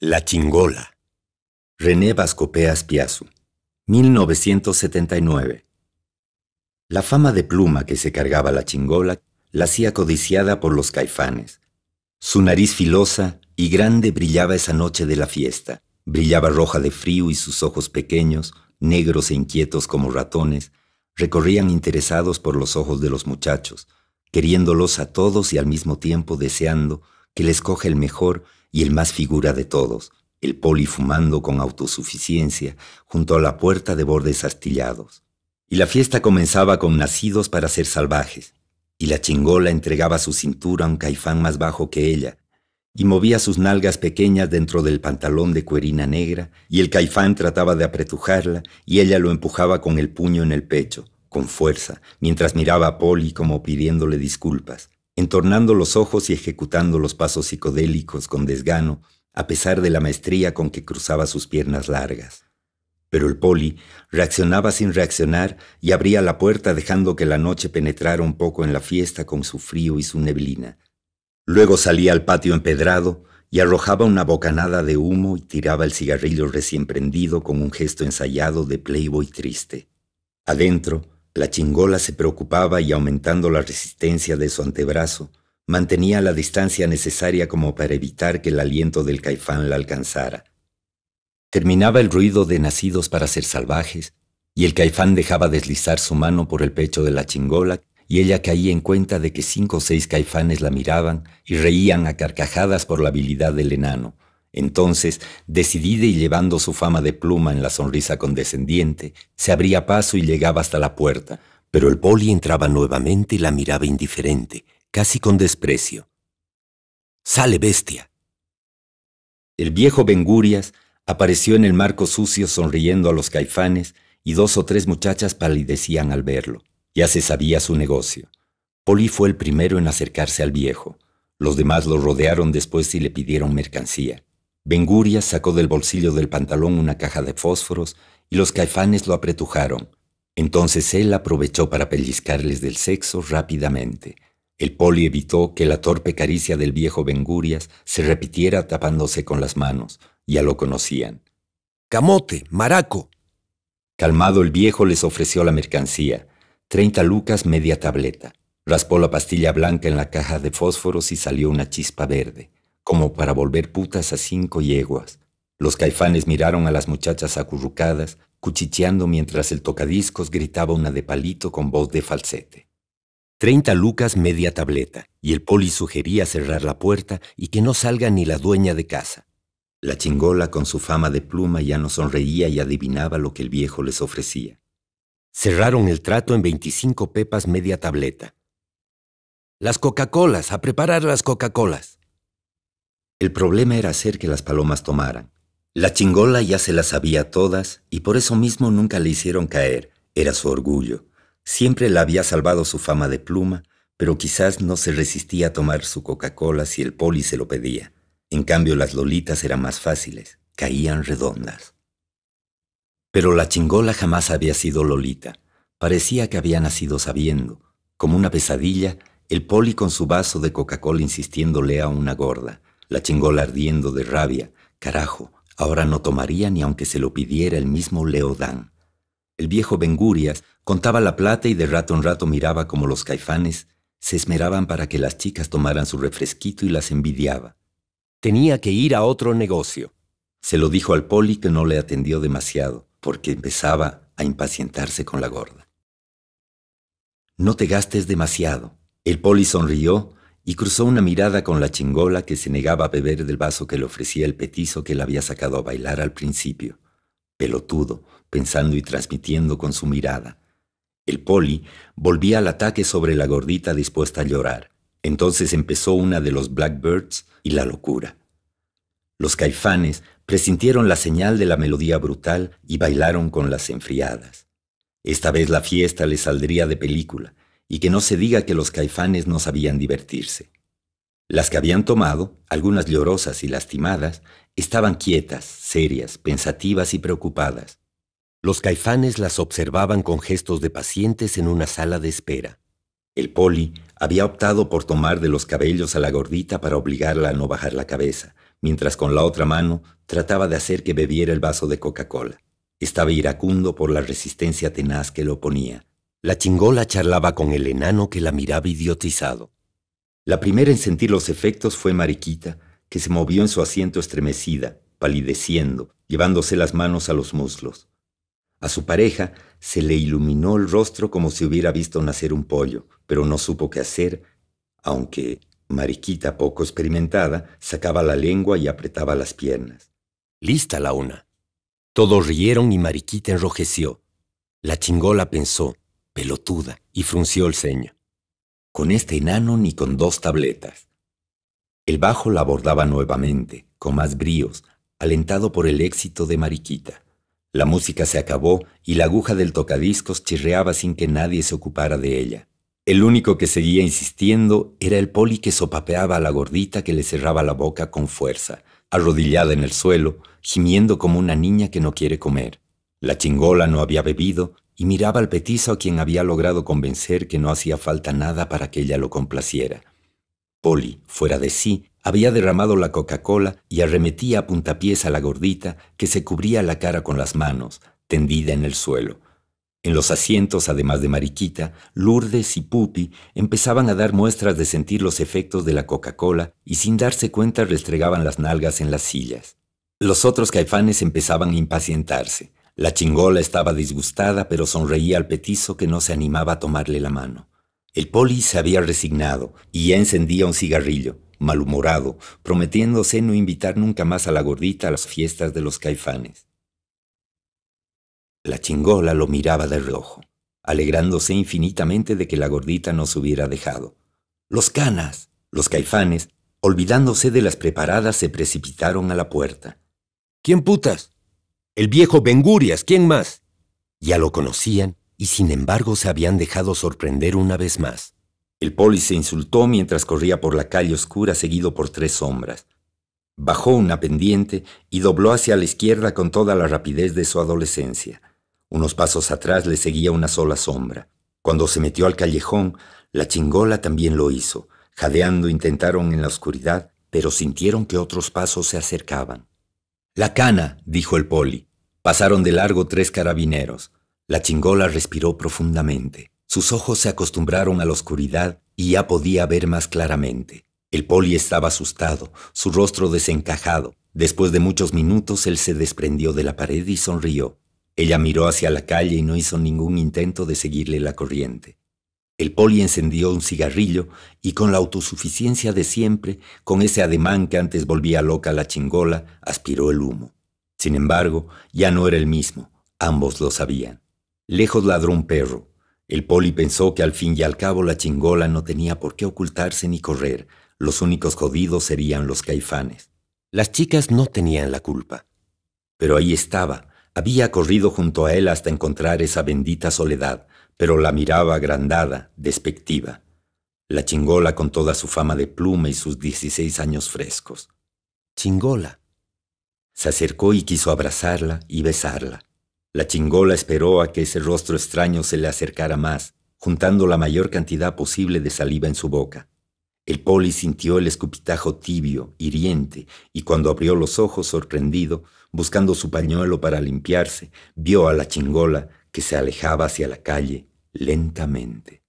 La chingola. René Vascopeas Piazu, 1979. La fama de pluma que se cargaba la chingola la hacía codiciada por los caifanes. Su nariz filosa y grande brillaba esa noche de la fiesta. Brillaba roja de frío y sus ojos pequeños, negros e inquietos como ratones, recorrían interesados por los ojos de los muchachos, queriéndolos a todos y al mismo tiempo deseando que les coge el mejor y el más figura de todos, el poli fumando con autosuficiencia junto a la puerta de bordes astillados. Y la fiesta comenzaba con nacidos para ser salvajes, y la chingola entregaba su cintura a un caifán más bajo que ella, y movía sus nalgas pequeñas dentro del pantalón de cuerina negra, y el caifán trataba de apretujarla, y ella lo empujaba con el puño en el pecho, con fuerza, mientras miraba a Poli como pidiéndole disculpas entornando los ojos y ejecutando los pasos psicodélicos con desgano, a pesar de la maestría con que cruzaba sus piernas largas. Pero el poli reaccionaba sin reaccionar y abría la puerta dejando que la noche penetrara un poco en la fiesta con su frío y su neblina. Luego salía al patio empedrado y arrojaba una bocanada de humo y tiraba el cigarrillo recién prendido con un gesto ensayado de playboy triste. Adentro, la chingola se preocupaba y aumentando la resistencia de su antebrazo, mantenía la distancia necesaria como para evitar que el aliento del caifán la alcanzara. Terminaba el ruido de nacidos para ser salvajes, y el caifán dejaba deslizar su mano por el pecho de la chingola, y ella caía en cuenta de que cinco o seis caifanes la miraban y reían a carcajadas por la habilidad del enano, entonces, decidida y llevando su fama de pluma en la sonrisa condescendiente, se abría paso y llegaba hasta la puerta, pero el poli entraba nuevamente y la miraba indiferente, casi con desprecio. ¡Sale, bestia! El viejo Bengurias apareció en el marco sucio sonriendo a los caifanes y dos o tres muchachas palidecían al verlo. Ya se sabía su negocio. Poli fue el primero en acercarse al viejo. Los demás lo rodearon después y le pidieron mercancía. Benguria sacó del bolsillo del pantalón una caja de fósforos y los caifanes lo apretujaron. Entonces él aprovechó para pellizcarles del sexo rápidamente. El poli evitó que la torpe caricia del viejo Bengurias se repitiera tapándose con las manos. Ya lo conocían. Camote, maraco. Calmado el viejo les ofreció la mercancía. Treinta lucas media tableta. Raspó la pastilla blanca en la caja de fósforos y salió una chispa verde como para volver putas a cinco yeguas. Los caifanes miraron a las muchachas acurrucadas, cuchicheando mientras el tocadiscos gritaba una de palito con voz de falsete. Treinta lucas media tableta, y el poli sugería cerrar la puerta y que no salga ni la dueña de casa. La chingola, con su fama de pluma, ya no sonreía y adivinaba lo que el viejo les ofrecía. Cerraron el trato en veinticinco pepas media tableta. Las Coca-Colas, a preparar las Coca-Colas. El problema era hacer que las palomas tomaran. La chingola ya se las sabía todas y por eso mismo nunca le hicieron caer. Era su orgullo. Siempre la había salvado su fama de pluma, pero quizás no se resistía a tomar su Coca-Cola si el poli se lo pedía. En cambio, las lolitas eran más fáciles, caían redondas. Pero la chingola jamás había sido lolita. Parecía que había nacido sabiendo. Como una pesadilla, el poli con su vaso de Coca-Cola insistiéndole a una gorda la chingola ardiendo de rabia. Carajo, ahora no tomaría ni aunque se lo pidiera el mismo Leodán. El viejo Bengurias contaba la plata y de rato en rato miraba como los caifanes se esmeraban para que las chicas tomaran su refresquito y las envidiaba. Tenía que ir a otro negocio. Se lo dijo al poli que no le atendió demasiado, porque empezaba a impacientarse con la gorda. No te gastes demasiado. El poli sonrió y cruzó una mirada con la chingola que se negaba a beber del vaso que le ofrecía el petizo que la había sacado a bailar al principio. Pelotudo, pensando y transmitiendo con su mirada. El poli volvía al ataque sobre la gordita dispuesta a llorar. Entonces empezó una de los Blackbirds y la locura. Los caifanes presintieron la señal de la melodía brutal y bailaron con las enfriadas. Esta vez la fiesta les saldría de película, y que no se diga que los caifanes no sabían divertirse. Las que habían tomado, algunas llorosas y lastimadas, estaban quietas, serias, pensativas y preocupadas. Los caifanes las observaban con gestos de pacientes en una sala de espera. El poli había optado por tomar de los cabellos a la gordita para obligarla a no bajar la cabeza, mientras con la otra mano trataba de hacer que bebiera el vaso de Coca-Cola. Estaba iracundo por la resistencia tenaz que lo oponía. La chingola charlaba con el enano que la miraba idiotizado. La primera en sentir los efectos fue Mariquita, que se movió en su asiento estremecida, palideciendo, llevándose las manos a los muslos. A su pareja se le iluminó el rostro como si hubiera visto nacer un pollo, pero no supo qué hacer, aunque Mariquita, poco experimentada, sacaba la lengua y apretaba las piernas. Lista la una. Todos rieron y Mariquita enrojeció. La chingola pensó, pelotuda, y frunció el ceño. Con este enano ni con dos tabletas. El bajo la abordaba nuevamente, con más bríos, alentado por el éxito de Mariquita. La música se acabó y la aguja del tocadiscos chirreaba sin que nadie se ocupara de ella. El único que seguía insistiendo era el poli que sopapeaba a la gordita que le cerraba la boca con fuerza, arrodillada en el suelo, gimiendo como una niña que no quiere comer. La chingola no había bebido y miraba al petizo a quien había logrado convencer que no hacía falta nada para que ella lo complaciera. Poli, fuera de sí, había derramado la Coca-Cola y arremetía a puntapiés a la gordita que se cubría la cara con las manos, tendida en el suelo. En los asientos, además de Mariquita, Lourdes y Pupi empezaban a dar muestras de sentir los efectos de la Coca-Cola y sin darse cuenta restregaban las nalgas en las sillas. Los otros caifanes empezaban a impacientarse. La chingola estaba disgustada, pero sonreía al petizo que no se animaba a tomarle la mano. El poli se había resignado y ya encendía un cigarrillo, malhumorado, prometiéndose no invitar nunca más a la gordita a las fiestas de los caifanes. La chingola lo miraba de rojo, alegrándose infinitamente de que la gordita no se hubiera dejado. Los canas, los caifanes, olvidándose de las preparadas, se precipitaron a la puerta. ¿Quién putas? El viejo Bengurias, ¿quién más? Ya lo conocían y sin embargo se habían dejado sorprender una vez más. El poli se insultó mientras corría por la calle oscura seguido por tres sombras. Bajó una pendiente y dobló hacia la izquierda con toda la rapidez de su adolescencia. Unos pasos atrás le seguía una sola sombra. Cuando se metió al callejón, la chingola también lo hizo. Jadeando intentaron en la oscuridad, pero sintieron que otros pasos se acercaban. La cana, dijo el poli. Pasaron de largo tres carabineros. La chingola respiró profundamente. Sus ojos se acostumbraron a la oscuridad y ya podía ver más claramente. El poli estaba asustado, su rostro desencajado. Después de muchos minutos él se desprendió de la pared y sonrió. Ella miró hacia la calle y no hizo ningún intento de seguirle la corriente. El poli encendió un cigarrillo y con la autosuficiencia de siempre, con ese ademán que antes volvía loca la chingola, aspiró el humo. Sin embargo, ya no era el mismo, ambos lo sabían. Lejos ladró un perro. El poli pensó que al fin y al cabo la chingola no tenía por qué ocultarse ni correr. Los únicos jodidos serían los caifanes. Las chicas no tenían la culpa. Pero ahí estaba. Había corrido junto a él hasta encontrar esa bendita soledad, pero la miraba agrandada, despectiva. La chingola con toda su fama de pluma y sus dieciséis años frescos. Chingola. Se acercó y quiso abrazarla y besarla. La chingola esperó a que ese rostro extraño se le acercara más, juntando la mayor cantidad posible de saliva en su boca. El poli sintió el escupitajo tibio, hiriente, y cuando abrió los ojos sorprendido, buscando su pañuelo para limpiarse, vio a la chingola que se alejaba hacia la calle lentamente.